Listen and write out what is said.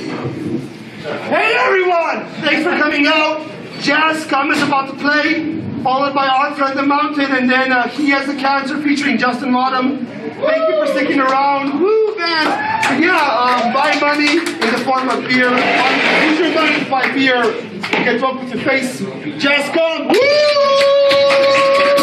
Hey everyone! Thanks for coming out. Jazz Scumm is about to play, followed by Art Friend the Mountain, and then uh, He Has the Cancer featuring Justin Lottom. Thank you for sticking around. Woo, man! So yeah, um, buy money in the form of beer. Use your money to buy beer. Get drunk with your face. Jazz Scumm! Woo!